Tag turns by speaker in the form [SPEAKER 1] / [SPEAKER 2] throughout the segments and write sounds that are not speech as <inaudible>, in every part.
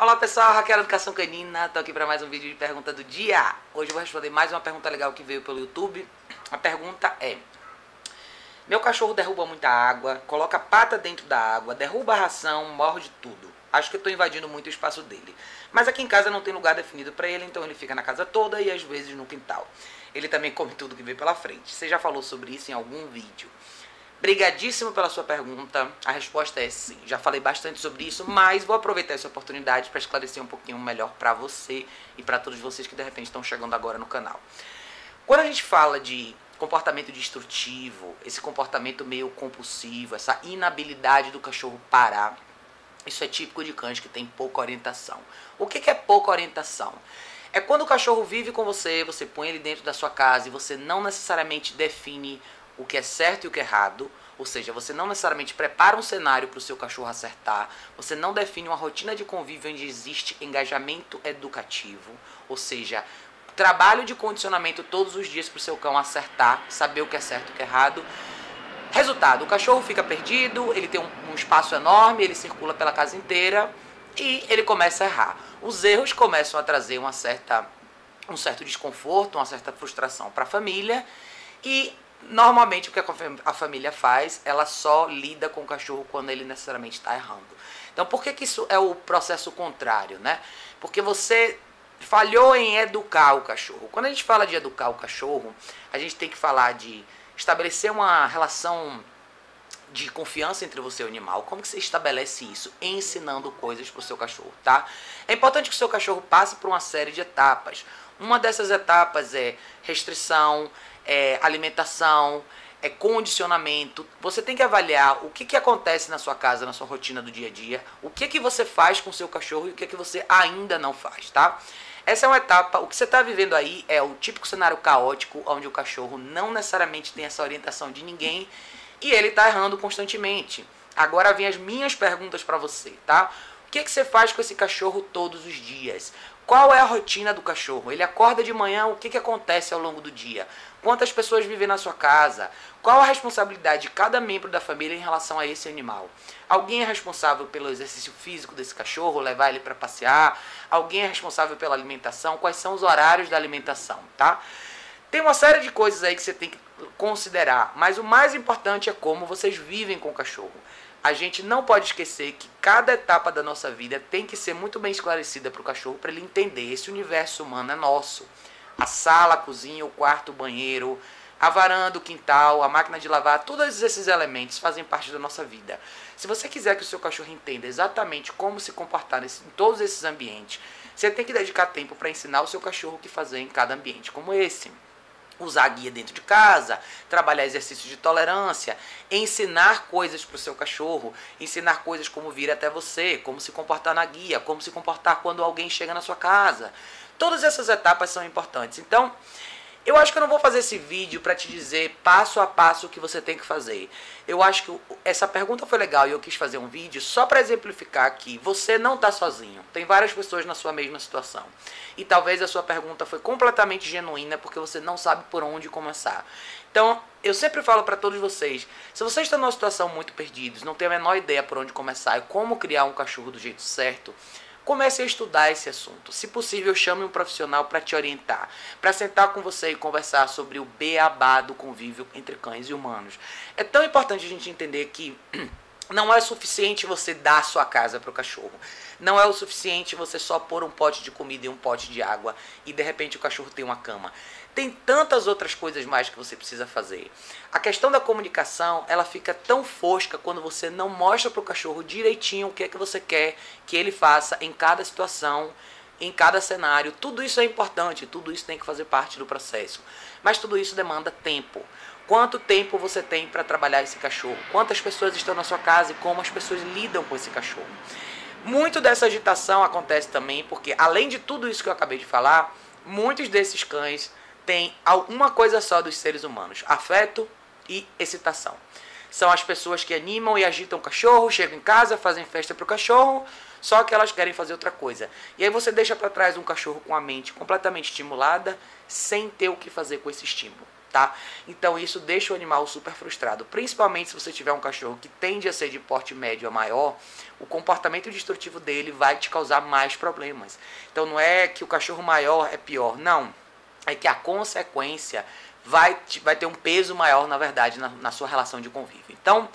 [SPEAKER 1] Olá pessoal, Raquel Educação Canina, tô aqui para mais um vídeo de pergunta do dia. Hoje eu vou responder mais uma pergunta legal que veio pelo YouTube. A pergunta é: Meu cachorro derruba muita água, coloca pata dentro da água, derruba a ração, morde tudo. Acho que eu tô invadindo muito o espaço dele. Mas aqui em casa não tem lugar definido para ele, então ele fica na casa toda e às vezes no quintal. Ele também come tudo que vem pela frente. Você já falou sobre isso em algum vídeo? Brigadíssimo pela sua pergunta. A resposta é sim. Já falei bastante sobre isso, mas vou aproveitar essa oportunidade para esclarecer um pouquinho melhor para você e para todos vocês que de repente estão chegando agora no canal. Quando a gente fala de comportamento destrutivo, esse comportamento meio compulsivo, essa inabilidade do cachorro parar, isso é típico de cães que tem pouca orientação. O que é pouca orientação? É quando o cachorro vive com você, você põe ele dentro da sua casa e você não necessariamente define o que é certo e o que é errado, ou seja, você não necessariamente prepara um cenário para o seu cachorro acertar, você não define uma rotina de convívio onde existe engajamento educativo, ou seja, trabalho de condicionamento todos os dias para o seu cão acertar, saber o que é certo e o que é errado. Resultado, o cachorro fica perdido, ele tem um, um espaço enorme, ele circula pela casa inteira e ele começa a errar. Os erros começam a trazer uma certa, um certo desconforto, uma certa frustração para a família e Normalmente o que a família faz, ela só lida com o cachorro quando ele necessariamente está errando. Então por que, que isso é o processo contrário, né? Porque você falhou em educar o cachorro. Quando a gente fala de educar o cachorro, a gente tem que falar de estabelecer uma relação de confiança entre você e o animal. Como que você estabelece isso? Ensinando coisas para o seu cachorro, tá? É importante que o seu cachorro passe por uma série de etapas. Uma dessas etapas é restrição, é, alimentação, é condicionamento. Você tem que avaliar o que, que acontece na sua casa, na sua rotina do dia a dia, o que, que você faz com o seu cachorro e o que, que você ainda não faz, tá? Essa é uma etapa, o que você está vivendo aí é o típico cenário caótico, onde o cachorro não necessariamente tem essa orientação de ninguém e ele está errando constantemente. Agora vem as minhas perguntas para você, tá? O que, que você faz com esse cachorro todos os dias? Qual é a rotina do cachorro? Ele acorda de manhã, o que, que acontece ao longo do dia? Quantas pessoas vivem na sua casa? Qual a responsabilidade de cada membro da família em relação a esse animal? Alguém é responsável pelo exercício físico desse cachorro, levar ele para passear? Alguém é responsável pela alimentação? Quais são os horários da alimentação, tá? Tem uma série de coisas aí que você tem que considerar, mas o mais importante é como vocês vivem com o cachorro a gente não pode esquecer que cada etapa da nossa vida tem que ser muito bem esclarecida para o cachorro para ele entender esse universo humano é nosso. A sala, a cozinha, o quarto, o banheiro, a varanda, o quintal, a máquina de lavar, todos esses elementos fazem parte da nossa vida. Se você quiser que o seu cachorro entenda exatamente como se comportar nesse, em todos esses ambientes, você tem que dedicar tempo para ensinar o seu cachorro o que fazer em cada ambiente como esse usar guia dentro de casa, trabalhar exercícios de tolerância, ensinar coisas para o seu cachorro, ensinar coisas como vir até você, como se comportar na guia, como se comportar quando alguém chega na sua casa. Todas essas etapas são importantes. Então, eu acho que eu não vou fazer esse vídeo para te dizer passo a passo o que você tem que fazer. Eu acho que essa pergunta foi legal e eu quis fazer um vídeo só para exemplificar que você não está sozinho. Tem várias pessoas na sua mesma situação. E talvez a sua pergunta foi completamente genuína porque você não sabe por onde começar. Então, eu sempre falo para todos vocês, se vocês estão numa situação muito perdidos, não tem a menor ideia por onde começar e como criar um cachorro do jeito certo, comece a estudar esse assunto. Se possível, chame um profissional para te orientar, para sentar com você e conversar sobre o beabá do convívio entre cães e humanos. É tão importante a gente entender que <clears throat> não é suficiente você dar sua casa para o cachorro. Não é o suficiente você só pôr um pote de comida e um pote de água e de repente o cachorro tem uma cama. Tem tantas outras coisas mais que você precisa fazer. A questão da comunicação, ela fica tão fosca quando você não mostra para o cachorro direitinho o que é que você quer que ele faça em cada situação, em cada cenário. Tudo isso é importante, tudo isso tem que fazer parte do processo. Mas tudo isso demanda tempo. Quanto tempo você tem para trabalhar esse cachorro? Quantas pessoas estão na sua casa e como as pessoas lidam com esse cachorro? Muito dessa agitação acontece também porque, além de tudo isso que eu acabei de falar, muitos desses cães têm alguma coisa só dos seres humanos: afeto e excitação. São as pessoas que animam e agitam o cachorro, chegam em casa, fazem festa para o cachorro, só que elas querem fazer outra coisa. E aí você deixa para trás um cachorro com a mente completamente estimulada, sem ter o que fazer com esse estímulo. Tá? Então isso deixa o animal super frustrado, principalmente se você tiver um cachorro que tende a ser de porte médio a maior, o comportamento destrutivo dele vai te causar mais problemas. Então não é que o cachorro maior é pior, não. É que a consequência vai, vai ter um peso maior, na verdade, na, na sua relação de convívio. Então,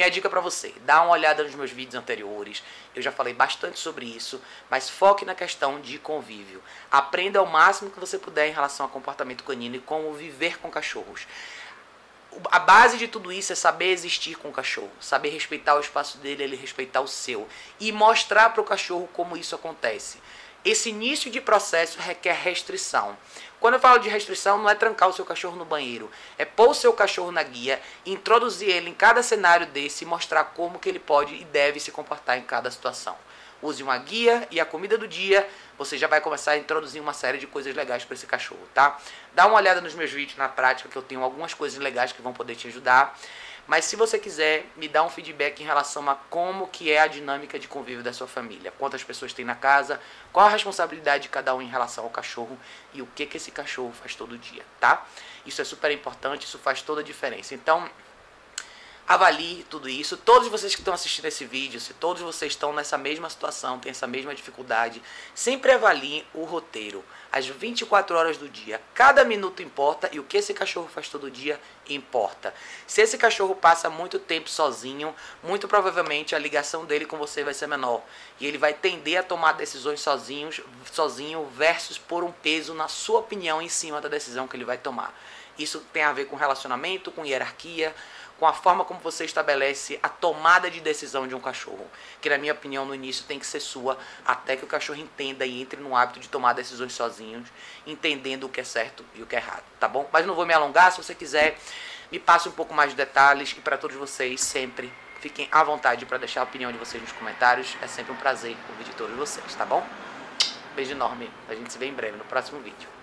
[SPEAKER 1] minha dica para você, dá uma olhada nos meus vídeos anteriores. Eu já falei bastante sobre isso, mas foque na questão de convívio. Aprenda o máximo que você puder em relação ao comportamento canino e como viver com cachorros. A base de tudo isso é saber existir com o cachorro, saber respeitar o espaço dele, ele respeitar o seu e mostrar para o cachorro como isso acontece. Esse início de processo requer restrição. Quando eu falo de restrição, não é trancar o seu cachorro no banheiro, é pôr o seu cachorro na guia, introduzir ele em cada cenário desse e mostrar como que ele pode e deve se comportar em cada situação. Use uma guia e a comida do dia, você já vai começar a introduzir uma série de coisas legais para esse cachorro, tá? Dá uma olhada nos meus vídeos na prática que eu tenho algumas coisas legais que vão poder te ajudar. Mas se você quiser me dar um feedback em relação a como que é a dinâmica de convívio da sua família, quantas pessoas tem na casa, qual a responsabilidade de cada um em relação ao cachorro e o que que esse cachorro faz todo dia, tá? Isso é super importante, isso faz toda a diferença. Então, avalie tudo isso. Todos vocês que estão assistindo esse vídeo, se todos vocês estão nessa mesma situação, têm essa mesma dificuldade, sempre avaliem o roteiro, as 24 horas do dia. Cada minuto importa e o que esse cachorro faz todo dia importa. Se esse cachorro passa muito tempo sozinho, muito provavelmente a ligação dele com você vai ser menor e ele vai tender a tomar decisões sozinhos, sozinho versus por um peso na sua opinião em cima da decisão que ele vai tomar. Isso tem a ver com relacionamento, com hierarquia, com a forma como você estabelece a tomada de decisão de um cachorro, que na minha opinião no início tem que ser sua, até que o cachorro entenda e entre no hábito de tomar decisões sozinhos, entendendo o que é certo e o que é errado, tá bom? Mas não vou me alongar, se você quiser, me passe um pouco mais de detalhes e para todos vocês sempre fiquem à vontade para deixar a opinião de vocês nos comentários, é sempre um prazer ouvir de todos vocês, tá bom? Beijo enorme, a gente se vê em breve no próximo vídeo.